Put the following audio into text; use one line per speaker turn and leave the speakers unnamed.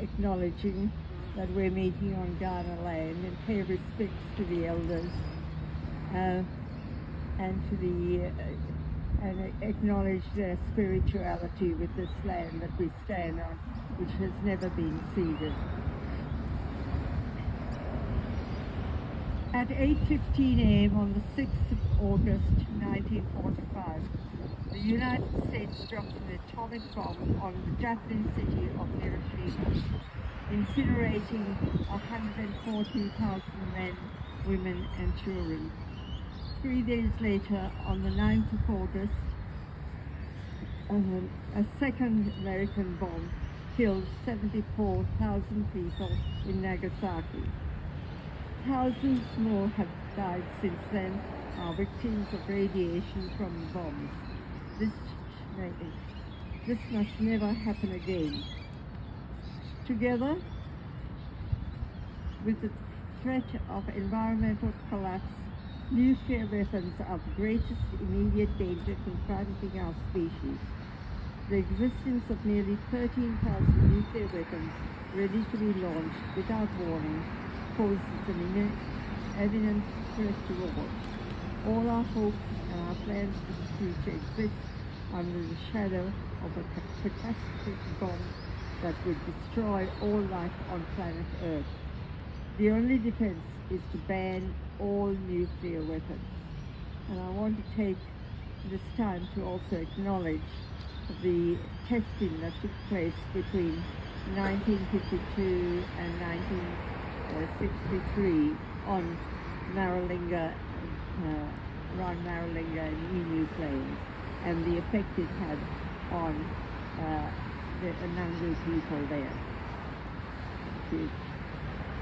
acknowledging that we're meeting on Kaurna land and pay respects to the elders uh, and to the uh, and acknowledge their spirituality with this land that we stand on, which has never been ceded. At 8.15 a.m. on the 6th of August 1945, the United States dropped an atomic bomb on the Japanese city of Hiroshima, incinerating 140,000 men, women and children. Three days later, on the 9th of August, um, a second American bomb killed 74,000 people in Nagasaki. Thousands more have died since then, are victims of radiation from bombs. This, this must never happen again. Together with the threat of environmental collapse, nuclear weapons are the greatest immediate danger confronting our species. The existence of nearly 13,000 nuclear weapons ready to be launched without warning poses an imminent threat to all. All our hopes and our plans for the future exist under the shadow of a catastrophic bomb that would destroy all life on planet Earth. The only defense is to ban all nuclear weapons. And I want to take this time to also acknowledge the testing that took place between 1952 and 1963 on Maralinga, uh, around Maralinga and Emu plains and the effect it had on uh, the Anangu people there.